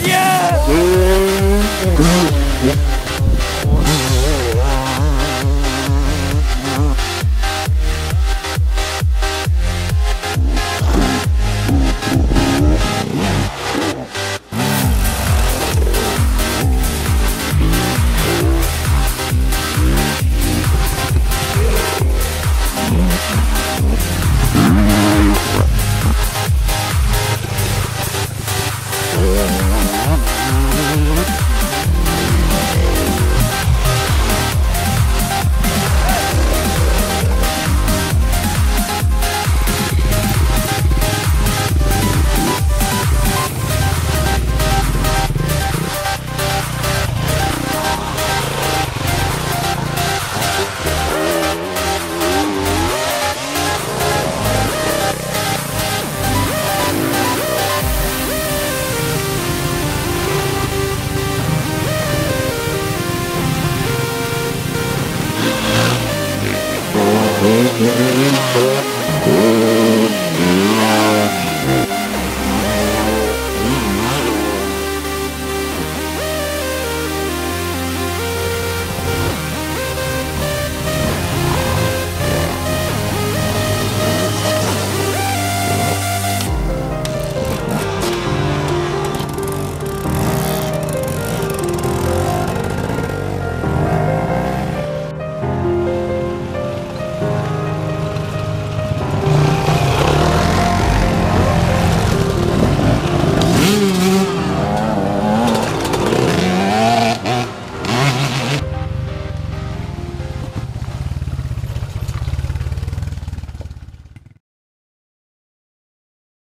Yeah.